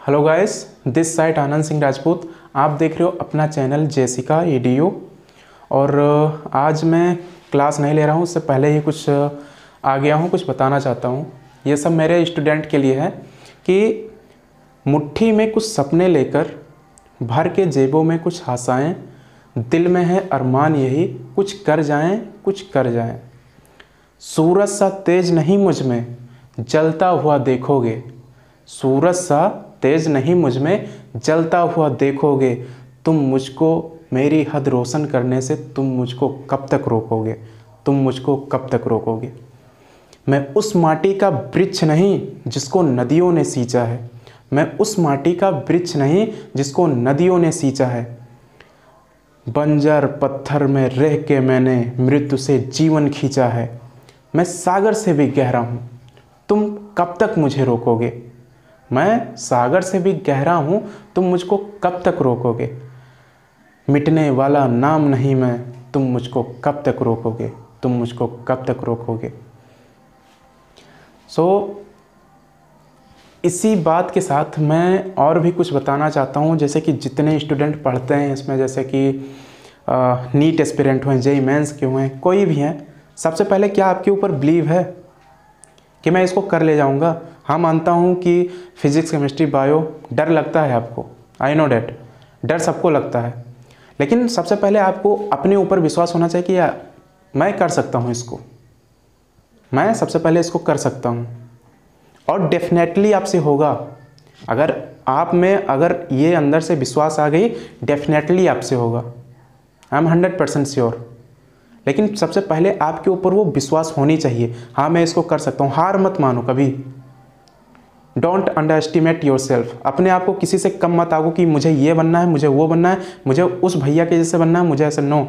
Hello guys this site Anand Singh Rajput आप देख रहे हो अपना चैनल जेसिका एडीओ और आज मैं क्लास नहीं ले रहा हूँ उससे पहले ही कुछ आ गया हूँ, कुछ बताना चाहता हूँ। ये सब मेरे स्टूडेंट के लिए है कि मुट्ठी में कुछ सपने लेकर, भर के जेबों में कुछ आशाएँ दिल में है अरमान यही, कुछ कर जाएँ, कुछ कर जाएँ। सूरज सा तेज नहीं मुझमें, जलता हुआ देखोगे। सूरज सा तेज नहीं मुझमें जलता हुआ देखोगे। तुम मुझको मेरी हद रोशन करने से तुम मुझको कब तक रोकोगे? तुम मुझको कब तक रोकोगे? मैं उस माटी का वृक्ष नहीं जिसको नदियों ने सींचा है। मैं उस माटी का वृक्ष नहीं जिसको नदियों ने सींचा है। बंजर पत्थर में रह के मैंने मृत्यु से जीवन खींचा है। मैं सागर से भी गहरा हूँ। तुम कब तक मुझे रोकोगे? मैं सागर से भी गहरा हूँ तुम मुझको कब तक रोकोगे? मिटने वाला नाम नहीं मैं तुम मुझको कब तक रोकोगे? तुम मुझको कब तक रोकोगे? सो so, इसी बात के साथ मैं और भी कुछ बताना चाहता हूँ जैसे कि जितने स्टूडेंट पढ़ते हैं इसमें जैसे कि नीट एस्पिरेंट हुए जेई मेंस के हुए कोई भी हैं सबसे पहले क्या आपके ऊपर बिलीव है? कि मैं इसको कर ले जाऊँगा? हाँ मानता हूँ कि फिजिक्स केमिस्ट्री बायो डर लगता है आपको। आई नो डैट डर सबको लगता है। लेकिन सबसे पहले आपको अपने ऊपर विश्वास होना चाहिए कि या, मैं कर सकता हूँ इसको। मैं सबसे पहले इसको कर सकता हूँ। और डेफिनेटली आपसे होगा। अगर आप में अगर ये अंदर से विश्वास आ गई डेफिनेटली आपसे होगा। I am hundred percent sure लेकिन सबसे पहले आपके ऊपर वो विश्वास होनी चाहिए। हाँ मैं इसको कर सकता हूँ। हार मत मानो कभी। Don't underestimate yourself अपने आप को किसी से कम मत आगो कि मुझे ये बनना है, मुझे वो बनना है, मुझे उस भैया के जैसे बनना है, मुझे ऐसे नो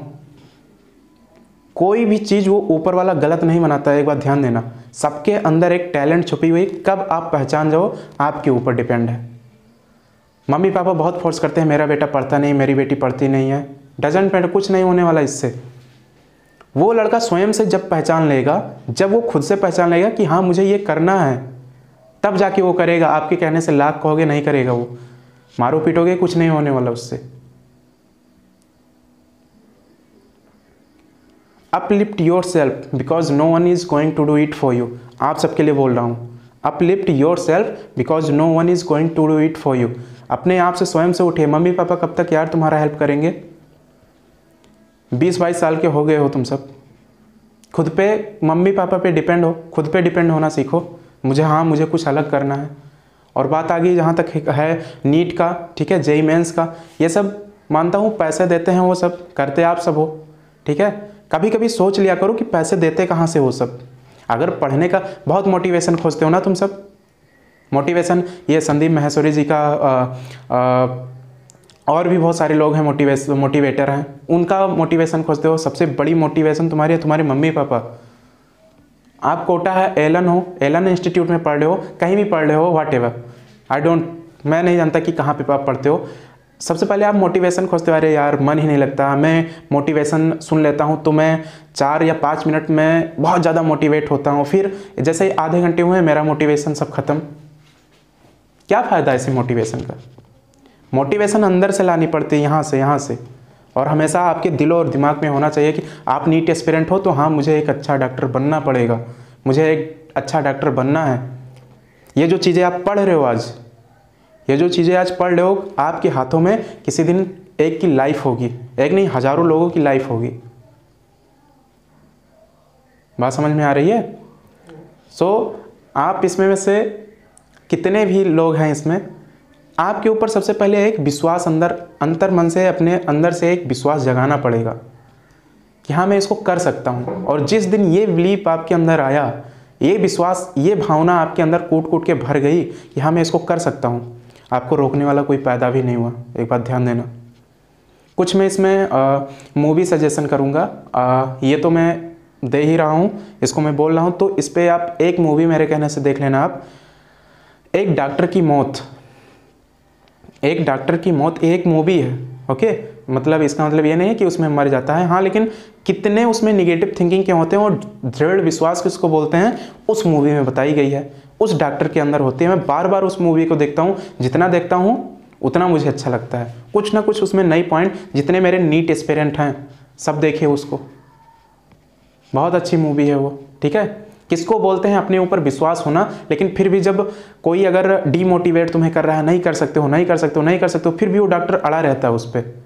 कोई भी चीज़ वो ऊपर वाला गलत नहीं बनाता है, एक बार ध्यान देना। सबके अंदर एक टैलेंट छुपी हुई, कब आप पहचान जाओ, आपके ऊपर डिपेंड है। मम्मी पापा बहुत फोर्स करते हैं, मेरा बेटा पढ़ता नहीं, मेरी बेटी पढ़ती नहीं है। डजन मैटर कुछ नहीं होने वाला इससे। वो लड़का स्वयं से जब पहचान लेगा, जब वो खुद से पहचान लेगा कि हाँ मुझे ये करना है तब जाके वो करेगा। आपके कहने से लाख कहोगे, नहीं करेगा वो। मारो पीटोगे, कुछ नहीं होने वाला उससे। Uplift yourself because no one is going to do it for you आप सबके लिए बोल रहा हूँ। Uplift yourself because no one is going to do it for you अपने आप से स्वयं से उठे मम्मी पापा कब तक यार तुम्हारा हेल्प करेंगे? बीस बाईस साल के हो गए हो तुम सब। खुद पे मम्मी पापा पे डिपेंड हो। खुद पे डिपेंड होना सीखो। मुझे हाँ मुझे कुछ अलग करना है। और बात आ गई जहाँ तक है नीट का ठीक है जेई मेंस का। ये सब मानता हूँ पैसे देते हैं वो सब करते आप सब हो ठीक है? कभी कभी सोच लिया करो कि पैसे देते कहाँ से हो सब। अगर पढ़ने का बहुत मोटिवेशन खोजते हो ना तुम सब। मोटिवेशन ये संदीप महेश्वरी जी का आ, आ, और भी बहुत सारे लोग हैं मोटिवेश मोटिवेटर हैं। उनका मोटिवेशन खोजते हो सबसे बड़ी मोटिवेशन तुम्हारी है तुम्हारे मम्मी पापा आप कोटा है, एलन हो, एलन इंस्टीट्यूट में पढ़ रहे हो, कहीं भी पढ़ रहे हो वाट एवर आई डोंट मैं नहीं जानता कि कहाँ पे आप पढ़ते हो। सबसे पहले आप मोटिवेशन खोजते हो, अरे यार, मन ही नहीं लगता। मैं मोटिवेशन सुन लेता हूँ तो मैं चार या पाँच मिनट में बहुत ज़्यादा मोटिवेट होता हूँ। फिर जैसे ही आधे घंटे हुए, मेरा मोटिवेशन सब खत्म। क्या फ़ायदा ऐसे मोटिवेशन का? मोटिवेशन अंदर से लानी पड़ती है, यहाँ से यहाँ से। और हमेशा आपके दिलो और दिमाग में होना चाहिए कि आप नीट एस्पिरेंट हो तो हाँ मुझे एक अच्छा डॉक्टर बनना पड़ेगा। मुझे एक अच्छा डॉक्टर बनना है। ये जो चीज़ें आप पढ़ रहे हो आज ये जो चीज़ें आज पढ़ रहे हो आपके हाथों में किसी दिन एक की लाइफ होगी। एक नहीं हज़ारों लोगों की लाइफ होगी। बात समझ में आ रही है? सो so, आप इसमें में से कितने भी लोग हैं इसमें आपके ऊपर सबसे पहले एक विश्वास अंदर, अंतर मन से, अपने अंदर से एक विश्वास जगाना पड़ेगा कि हाँ मैं इसको कर सकता हूँ। और जिस दिन ये बिलीप आपके अंदर आया, ये विश्वास, ये भावना आपके अंदर कूट कूट के भर गई कि हाँ मैं इसको कर सकता हूँ। आपको रोकने वाला कोई पैदा भी नहीं हुआ। एक बात ध्यान देना। कुछ मैं इसमें मूवी सजेशन करूँगा। ये तो मैं दे ही रहा हूँ। इसको मैं बोल रहा हूँ। तो इस पर आप एक मूवी मेरे कहने से देख लेना आप। एक डॉक्टर की मौत। एक डॉक्टर की मौत एक मूवी है, ओके? मतलब इसका मतलब ये नहीं है कि उसमें मर जाता है हाँ लेकिन कितने उसमें निगेटिव थिंकिंग के होते हैं और दृढ़ विश्वास किसको बोलते हैं, उस मूवी में बताई गई है। उस डॉक्टर के अंदर होती है। मैं बार बार उस मूवी को देखता हूँ, जितना देखता हूँ, उतना मुझे अच्छा लगता है। कुछ ना कुछ उसमें नई पॉइंट जितने मेरे नीट एस्पेरेंट हैं, सब देखे उसको। बहुत अच्छी मूवी है वो, ठीक है? किसको बोलते हैं अपने ऊपर विश्वास होना, लेकिन फिर भी जब कोई अगर डीमोटिवेट तुम्हें कर रहा है, नहीं कर सकते हो, नहीं कर सकते हो, नहीं कर सकते हो, फिर भी वो डॉक्टर अड़ा रहता है उस पर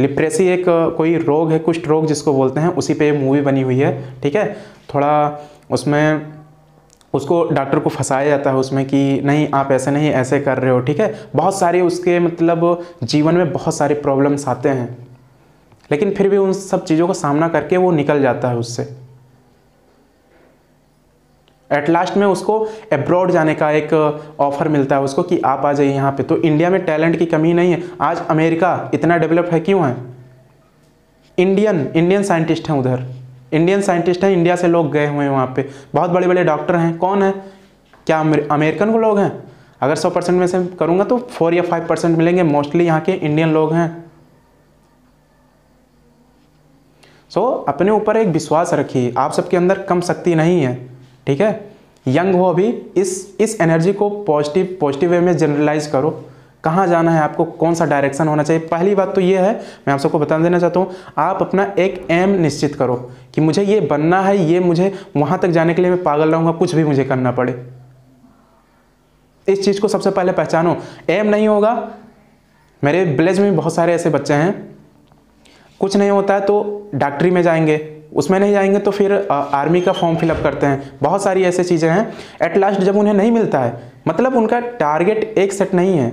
लिप्रेसी एक, कोई रोग है कुछ रोग जिसको बोलते हैं, उसी पे मूवी बनी हुई है, ठीक है? थोड़ा उसमें उसको डॉक्टर को फंसाया जाता है उसमें कि नहीं, आप ऐसे नहीं, ऐसे कर रहे हो, ठीक है? बहुत सारे उसके मतलब जीवन में बहुत सारे प्रॉब्लम्स आते हैं। लेकिन फिर भी उन सब चीज़ों का सामना करके वो निकल जाता है उससे। एट लास्ट में उसको अब्रॉड जाने का एक ऑफ़र मिलता है उसको कि आप आ जाइए यहाँ पे। तो इंडिया में टैलेंट की कमी नहीं है। आज अमेरिका इतना डेवलप है क्यों है? इंडियन इंडियन साइंटिस्ट हैं उधर। इंडियन साइंटिस्ट हैं इंडिया से लोग गए हुए हैं वहाँ पे। बहुत बड़े बड़े डॉक्टर हैं। कौन है? क्या अमेरिकन को लोग हैं? अगर सौ परसेंट में से करूँगा तो फोर या फाइव परसेंट मिलेंगे। मोस्टली यहाँ के इंडियन लोग हैं। सो so, अपने ऊपर एक विश्वास रखिए। आप सबके अंदर कम शक्ति नहीं है। ठीक है? यंग हो अभी, इस इस एनर्जी को पॉजिटिव पॉजिटिव वे में जनरलाइज करो। कहाँ जाना है आपको? कौन सा डायरेक्शन होना चाहिए? पहली बात तो ये है, मैं आप सबको बता देना चाहता हूँ, आप अपना एक एम निश्चित करो कि मुझे ये बनना है, ये मुझे वहाँ तक जाने के लिए मैं पागल रहूँगा, कुछ भी मुझे करना पड़े। इस चीज़ को सबसे पहले पहचानो। एम नहीं होगा। मेरे विलेज में बहुत सारे ऐसे बच्चे हैं। कुछ नहीं होता है तो डॉक्टरी में जाएँगे। उसमें नहीं जाएँगे तो फिर आर्मी का फॉर्म फिलअप करते हैं। बहुत सारी ऐसी चीज़ें हैं। एट लास्ट जब उन्हें नहीं मिलता है मतलब उनका टारगेट एक सेट नहीं है।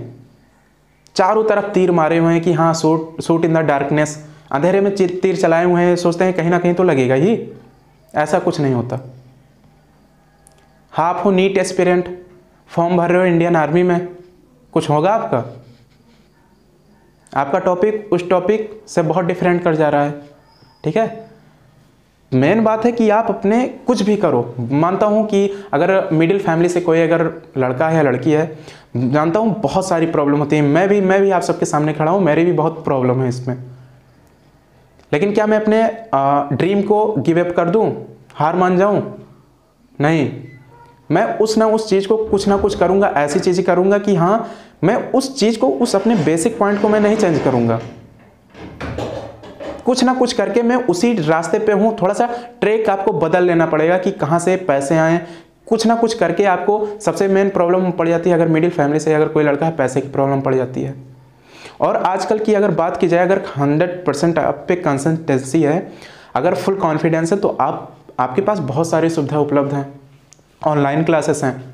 चारों तरफ़ तीर मारे हुए हैं कि हाँ suit suit in the darkness अंधेरे में तीर चलाए हुए हैं सोचते हैं कहीं ना कहीं तो लगेगा ही। ऐसा कुछ नहीं होता। हाँ, आप हो नीट एस्पिरेंट फॉर्म भर रहे हो इंडियन आर्मी में। कुछ होगा आपका? आपका टॉपिक उस टॉपिक से बहुत डिफरेंट कर जा रहा है। ठीक है? मेन बात है कि आप अपने कुछ भी करो। मानता हूँ कि अगर मिडिल फैमिली से कोई अगर लड़का है या लड़की है जानता हूँ बहुत सारी प्रॉब्लम होती है। मैं भी मैं भी आप सबके सामने खड़ा हूँ मेरी भी बहुत प्रॉब्लम है इसमें। लेकिन क्या मैं अपने आ, ड्रीम को गिव अप कर दूँ? हार मान जाऊँ? नहीं। मैं उस ना उस चीज़ को कुछ ना कुछ करूँगा ऐसी चीज़ें करूँगा कि हाँ मैं उस चीज़ को उस अपने बेसिक पॉइंट को मैं नहीं चेंज करूँगा। कुछ ना कुछ करके मैं उसी रास्ते पे हूँ। थोड़ा सा ट्रैक आपको बदल लेना पड़ेगा कि कहाँ से पैसे आए। कुछ ना कुछ करके आपको सबसे मेन प्रॉब्लम पड़ जाती है अगर मिडिल फैमिली से अगर कोई लड़का है, पैसे की प्रॉब्लम पड़ जाती है। और आजकल की अगर बात की जाए, अगर हंड्रेड परसेंट आप पे कंसल्टेंसी है, अगर फुल कॉन्फिडेंस है तो आप, आपके पास बहुत सारी सुविधा उपलब्ध हैं। ऑनलाइन क्लासेस हैं।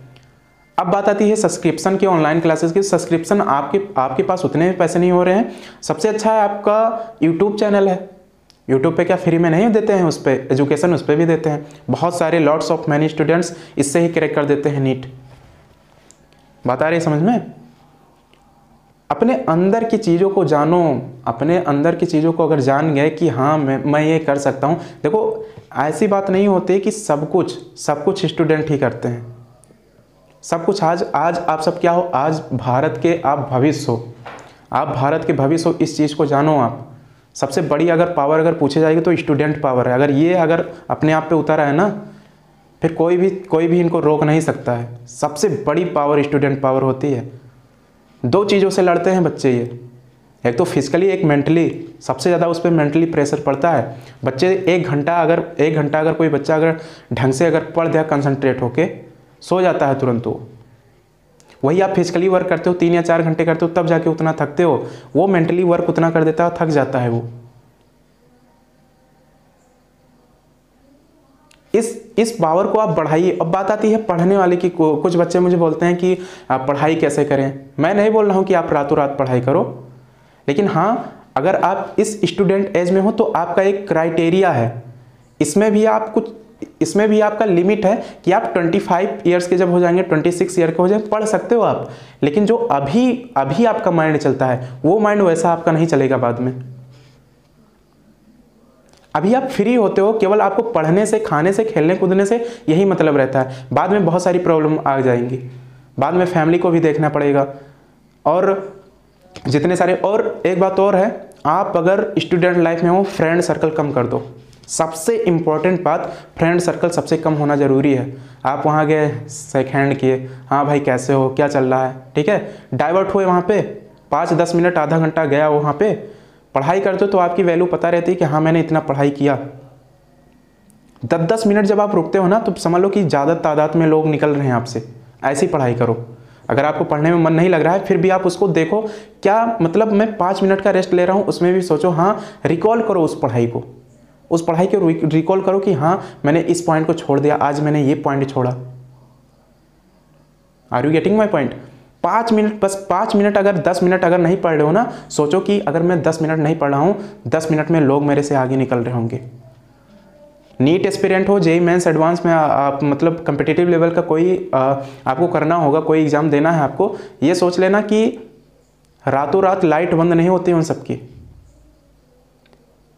अब बात आती है सब्सक्रिप्शन की ऑनलाइन क्लासेस की। सब्सक्रिप्शन आपके आपके पास उतने पैसे नहीं हो रहे हैं। सबसे अच्छा है आपका यूट्यूब चैनल है। यूट्यूब पे क्या फ्री में नहीं देते हैं? उस पर एजुकेशन उस पर भी देते हैं। बहुत सारे लॉट्स ऑफ़ मैनी स्टूडेंट्स इससे ही क्रैक कर देते हैं नीट बात आ रही समझ में? अपने अंदर की चीज़ों को जानो। अपने अंदर की चीज़ों को अगर जान गए कि हाँ मैं मैं ये कर सकता हूँ। देखो, ऐसी बात नहीं होती कि सब कुछ सब कुछ स्टूडेंट ही करते हैं। सब कुछ आज आज आप सब क्या हो? आज भारत के आप भविष्य हो। आप भारत के भविष्य हो, इस चीज़ को जानो आप। सबसे बड़ी अगर पावर अगर पूछी जाएगी तो स्टूडेंट पावर है। अगर ये अगर अपने आप पे उतारा है ना, फिर कोई भी कोई भी इनको रोक नहीं सकता है। सबसे बड़ी पावर स्टूडेंट पावर होती है। दो चीज़ों से लड़ते हैं बच्चे ये। एक तो फिजिकली एक मेंटली सबसे ज़्यादा उस पर मेंटली प्रेशर पड़ता है। बच्चे एक घंटा अगर, एक घंटा अगर कोई बच्चा अगर ढंग से अगर पढ़ दिया कंसनट्रेट होके सो जाता है तुरंत वो। वही आप फिजिकली वर्क करते हो, तीन या चार घंटे करते हो, तब जाके उतना थकते हो। वो मेंटली वर्क उतना कर देता है थक जाता है वो। इस इस पावर को आप बढ़ाइए। अब बात आती है पढ़ने वाले की कुछ बच्चे मुझे बोलते हैं कि, आप पढ़ाई कैसे करें? मैं नहीं बोल रहा हूँ कि आप रातों रात पढ़ाई करो। लेकिन हाँ अगर आप इस स्टूडेंट एज में हो तो आपका एक क्राइटेरिया है। इसमें भी आप कुछ इसमें भी आपका लिमिट है कि आप 25 ईयर्स के जब हो जाएँगे 26 ईयर के हो जाए पढ़ सकते हो आप। लेकिन जो अभी अभी आपका माइंड चलता है, वो माइंड वैसा आपका नहीं चलेगा बाद में। अभी आप फ्री होते हो, केवल आपको पढ़ने से, खाने से, खेलने कूदने से यही मतलब रहता है। बाद में बहुत सारी प्रॉब्लम आ जाएँगी। बाद में फैमिली को भी देखना पड़ेगा। और जितने सारे, और एक बात और है, आप अगर स्टूडेंट लाइफ में हो फ्रेंड सर्कल कम कर दो। सबसे इंपॉर्टेंट बात फ्रेंड सर्कल सबसे कम होना ज़रूरी है। आप वहाँ गए सेक हैंड किए हाँ भाई कैसे हो, क्या चल रहा है? ठीक है? डाइवर्ट हुए वहाँ पे, पाँच दस मिनट, आधा घंटा गया वहाँ पे, पढ़ाई करते तो आपकी वैल्यू पता रहती है कि हाँ मैंने इतना पढ़ाई किया। दस दस मिनट जब आप रुकते हो ना तो समझ लो कि ज़्यादा तादाद में लोग निकल रहे हैं आपसे। ऐसी पढ़ाई करो। अगर आपको पढ़ने में मन नहीं लग रहा है, फिर भी आप उसको देखो। क्या मतलब मैं पाँच मिनट का रेस्ट ले रहा हूँ, उसमें भी सोचो हाँ रिकॉल करो उस पढ़ाई को। उस पढ़ाई को रिकॉल करो कि हाँ मैंने इस पॉइंट को छोड़ दिया आज मैंने ये पॉइंट छोड़ा। Are you getting my point पाँच मिनट बस पाँच मिनट अगर दस मिनट अगर नहीं पढ़ रहे हो ना सोचो कि अगर मैं दस मिनट नहीं पढ़ रहा हूँ दस मिनट में लोग मेरे से आगे निकल रहे होंगे। नीट एस्पिरेंट हो जेई मेंस एडवांस में आप मतलब कम्पिटिटिव लेवल का कोई आ, आपको करना होगा कोई एग्ज़ाम देना है आपको ये सोच लेना कि रातों रात लाइट बंद नहीं होती उन सबकी।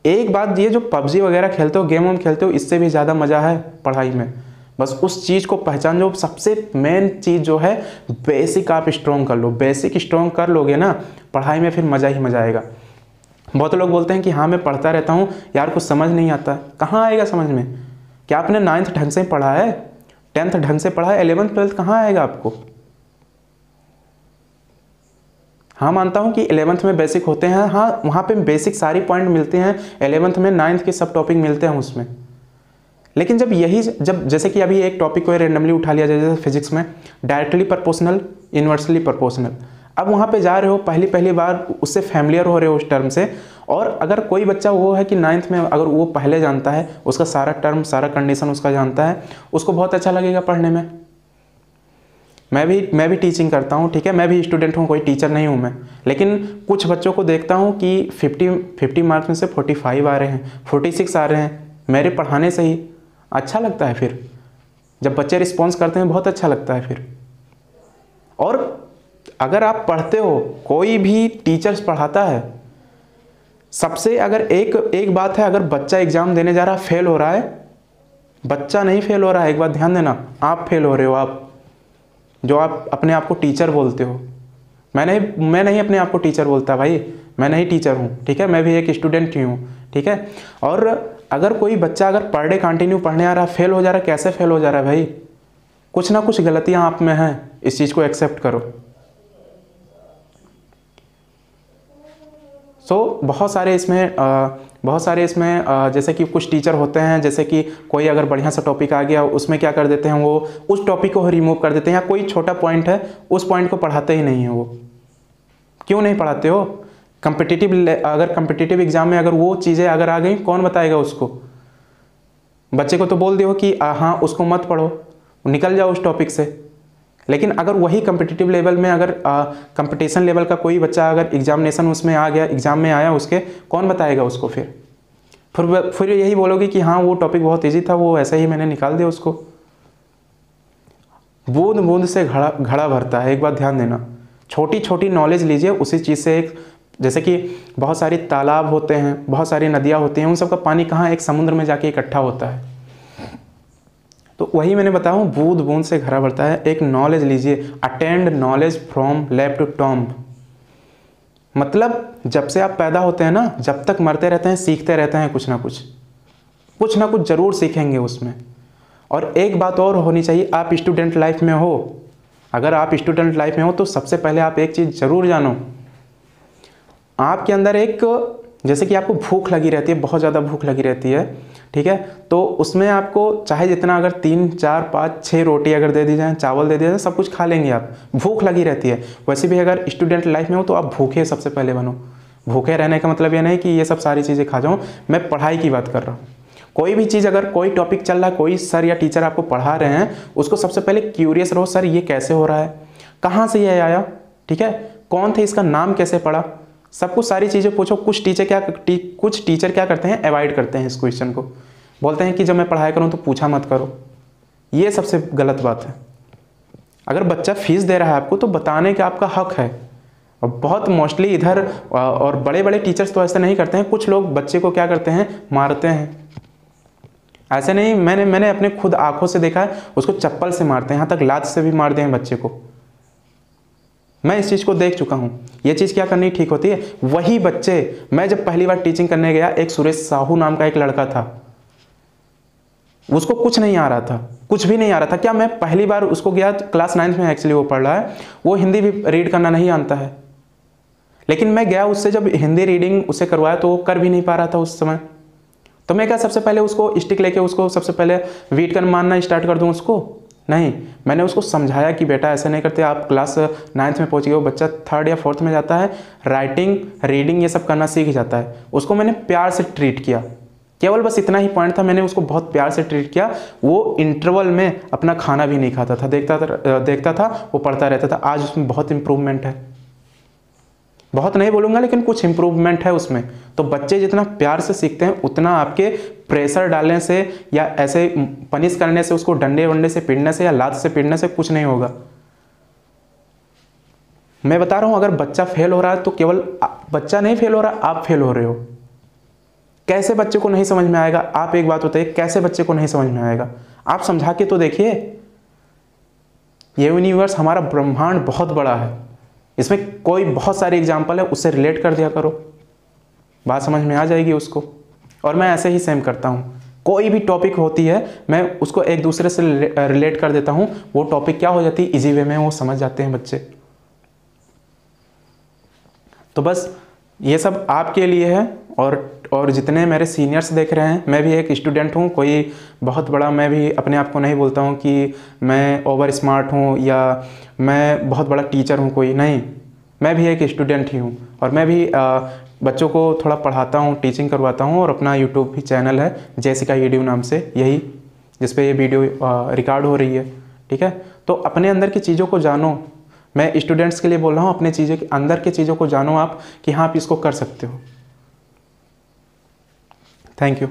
एक बात ये जो पबजी वगैरह खेलते हो, गेम वेम खेलते हो, इससे भी ज़्यादा मज़ा है पढ़ाई में। बस उस चीज़ को पहचान जो सबसे मेन चीज़ जो है बेसिक आप स्ट्रॉन्ग कर लो। बेसिक स्ट्रॉन्ग कर लोगे ना, पढ़ाई में फिर मज़ा ही मज़ा आएगा। बहुत लोग बोलते हैं कि हाँ मैं पढ़ता रहता हूँ, यार कुछ समझ नहीं आता। कहाँ आएगा समझ में? क्या आपने नाइन्थ ढंग से पढ़ा है? टेंथ ढंग से पढ़ा है? एलेवंथ ट्वेल्थ कहाँ आएगा आपको? हाँ मानता हूँ कि एलेवंथ में बेसिक होते हैं। हाँ वहाँ पे बेसिक सारी पॉइंट मिलते हैं। एलेवंथ में नाइन्थ के सब टॉपिक मिलते हैं उसमें। लेकिन जब यही, जब जैसे कि अभी एक टॉपिक को रेंडमली उठा लिया जाए, जैसे फिजिक्स में डायरेक्टली प्रपोर्शनल इन्वर्सली प्रपोर्शनल अब वहाँ पे जा रहे हो, पहली पहली बार उससे फैमिलियर हो रहे हो उस टर्म से, और अगर कोई बच्चा वो है कि नाइन्थ में अगर वो पहले जानता है, उसका सारा टर्म सारा कंडीशन उसका जानता है, उसको बहुत अच्छा लगेगा पढ़ने में। मैं भी मैं भी टीचिंग करता हूँ, ठीक है? मैं भी स्टूडेंट हूँ, कोई टीचर नहीं हूँ मैं। लेकिन कुछ बच्चों को देखता हूँ कि 50 50 मार्क्स में से 45 आ रहे हैं 46 आ रहे हैं। मेरे पढ़ाने से ही अच्छा लगता है फिर। जब बच्चे रिस्पॉन्स करते हैं, बहुत अच्छा लगता है फिर। और अगर आप पढ़ते हो, कोई भी टीचर्स पढ़ाता है, सबसे अगर एक एक बात है, अगर बच्चा एग्ज़ाम देने जा रहा फेल हो रहा है, बच्चा नहीं फेल हो रहा है एक बात ध्यान देना, आप फेल हो रहे हो, आप। जो आप अपने आप को टीचर बोलते हो। मैं नहीं मैं नहीं अपने आप को टीचर बोलता भाई, मैं नहीं टीचर हूँ, ठीक है? मैं भी एक स्टूडेंट ही हूँ, ठीक है? और अगर कोई बच्चा अगर पर डे कंटिन्यू पढ़ने आ रहा है फेल हो जा रहा है कैसे फेल हो जा रहा है भाई? कुछ ना कुछ गलतियाँ आप में हैं, इस चीज़ को एक्सेप्ट करो। सो so, बहुत सारे इसमें आ, बहुत सारे इसमें जैसे कि कुछ टीचर होते हैं जैसे कि कोई अगर बढ़िया सा टॉपिक आ गया उसमें क्या कर देते हैं वो उस टॉपिक को रिमूव कर देते हैं या कोई छोटा पॉइंट है उस पॉइंट को पढ़ाते ही नहीं है वो। क्यों नहीं पढ़ाते हो? कंपिटिटिव अगर कंपिटिटिव एग्ज़ाम में अगर वो चीज़ें अगर आ गई कौन बताएगा उसको? बच्चे को तो बोल दो कि हाँ उसको मत पढ़ो। निकल जाओ उस टॉपिक से। लेकिन अगर वही कम्पिटिटिव लेवल में अगर कंपटीशन लेवल का कोई बच्चा अगर एग्जामिनेशन उसमें आ गया एग्ज़ाम में आया उसके, कौन बताएगा उसको फिर? फिर फिर यही बोलोगे कि हाँ वो टॉपिक बहुत ईजी था, वो ऐसे ही मैंने निकाल दिया उसको। बूंद बूंद से घड़ा घड़ा भरता है, एक बात ध्यान देना। छोटी छोटी नॉलेज लीजिए, उसी चीज़ से एक, जैसे कि बहुत सारी तालाब होते हैं, बहुत सारी नदियाँ होती हैं, उन सब का पानी कहाँ एक समुद्र में जाके इकट्ठा होता है? तो वही मैंने बताऊँ, बूंद बूंद से घरा भरता है। एक नॉलेज लीजिए attend knowledge from lab to tomb मतलब जब से आप पैदा होते हैं ना, जब तक मरते रहते हैं, सीखते रहते हैं कुछ ना कुछ। कुछ ना कुछ ज़रूर सीखेंगे उसमें। और एक बात और होनी चाहिए, आप स्टूडेंट लाइफ में हो। अगर आप स्टूडेंट लाइफ में हो तो सबसे पहले आप एक चीज़ ज़रूर जानो। आपके अंदर एक, जैसे कि आपको भूख लगी रहती है, बहुत ज़्यादा भूख लगी रहती है ठीक है? तो उसमें आपको चाहे जितना अगर तीन, चार, पाँच छः रोटी अगर दे दी जाए, चावल दे दिया जाए, सब कुछ खा लेंगे आप। भूख लगी रहती है। वैसे भी अगर स्टूडेंट लाइफ में हो तो आप भूखे सबसे पहले बनो। भूखे रहने का मतलब ये नहीं कि ये सब सारी चीज़ें खा जाऊँ। मैं पढ़ाई की बात कर रहा हूँ। कोई भी चीज़ अगर, कोई टॉपिक चल रहा है, कोई सर या टीचर आपको पढ़ा रहे हैं, उसको सबसे पहले क्यूरियस रहो सर ये कैसे हो रहा है? कहाँ से ये आया? ठीक है? कौन थे इसका नाम कैसे पढ़ा? सब कुछ सारी चीज़ें पूछो कुछ टीचर क्या टी, कुछ टीचर क्या करते हैं? अवॉइड करते हैं इस क्वेश्चन को। बोलते हैं कि जब मैं पढ़ाई करूँ तो पूछा मत करो। ये सबसे गलत बात है। अगर बच्चा फ़ीस दे रहा है आपको तो बताने का आपका हक है। और बहुत मोस्टली इधर और बड़े बड़े टीचर्स तो ऐसे नहीं करते हैं। कुछ लोग बच्चे को क्या करते हैं? मारते हैं। ऐसे नहीं मैंने मैंने अपने खुद आँखों से देखा है उसको चप्पल से मारते हैं। यहाँ तक लात से भी मारते हैं बच्चे को। मैं इस चीज़ को देख चुका हूँ। ये चीज़ क्या करनी ठीक होती है? वही बच्चे, मैं जब पहली बार टीचिंग करने गया, एक सुरेश साहू नाम का एक लड़का था। उसको कुछ नहीं आ रहा था, कुछ भी नहीं आ रहा था। क्या मैं पहली बार उसको गया, क्लास नाइन्थ में एक्चुअली वो पढ़ रहा है, वो हिंदी भी रीड करना नहीं जानता है। लेकिन मैं गया उससे, जब हिंदी रीडिंग उसे करवाया तो वो कर भी नहीं पा रहा था उस समय। तो मैं क्या सबसे पहले उसको स्टिक लेके उसको सबसे पहले वीट कर मारना स्टार्ट कर दूँ उसको? नहीं, मैंने उसको समझाया कि बेटा ऐसा नहीं करते, आप क्लास नाइन्थ में पहुँच गए वो बच्चा थर्ड या फोर्थ में जाता है राइटिंग रीडिंग ये सब करना सीख जाता है। उसको मैंने प्यार से ट्रीट किया। केवल बस इतना ही पॉइंट था, मैंने उसको बहुत प्यार से ट्रीट किया। वो इंटरवल में अपना खाना भी नहीं खाता था, देखता था देखता था, वो पढ़ता रहता था। आज उसमें बहुत इंप्रूवमेंट है। बहुत नहीं बोलूँगा, लेकिन कुछ इंप्रूवमेंट है उसमें। तो बच्चे जितना प्यार से सीखते हैं, उतना आपके प्रेशर डालने से या ऐसे पनिश करने से, उसको डंडे वंडे से पीटने से या लात से पीटने से कुछ नहीं होगा। मैं बता रहा हूँ, अगर बच्चा फेल हो रहा है तो केवल बच्चा नहीं फेल हो रहा, आप फेल हो रहे हो। कैसे बच्चे को नहीं समझ में आएगा? आप एक बात बताइए, कैसे बच्चे को नहीं समझ में आएगा? आप समझा के तो देखिए। ये यूनिवर्स हमारा ब्रह्मांड बहुत बड़ा है। इसमें कोई बहुत सारे एग्ज़ाम्पल है, उससे रिलेट कर दिया करो। बात समझ में आ जाएगी उसको। और मैं ऐसे ही सेम करता हूँ। कोई भी टॉपिक होती है, मैं उसको एक दूसरे से रिलेट कर देता हूँ। वो टॉपिक क्या हो जाती? है इजी वे में वो समझ जाते हैं बच्चे। तो बस ये सब आपके लिए है और और जितने मेरे सीनियर्स देख रहे हैं मैं भी एक स्टूडेंट हूँ कोई बहुत बड़ा मैं भी अपने आप को नहीं बोलता हूँ कि मैं ओवर स्मार्ट हूँ या मैं बहुत बड़ा टीचर हूँ कोई नहीं। मैं भी एक स्टूडेंट ही हूँ और मैं भी आ, बच्चों को थोड़ा पढ़ाता हूँ टीचिंग करवाता हूँ और अपना यूट्यूब भी चैनल है जैसिका ईडियो नाम से यही जिस पे ये वीडियो रिकॉर्ड हो रही है ठीक है? तो अपने अंदर की चीज़ों को जानो मैं स्टूडेंट्स के लिए बोल रहा हूँ, अपने चीज़ों के, अंदर के चीज़ों को जानो आप कि हाँ आप इसको कर सकते हो। Thank you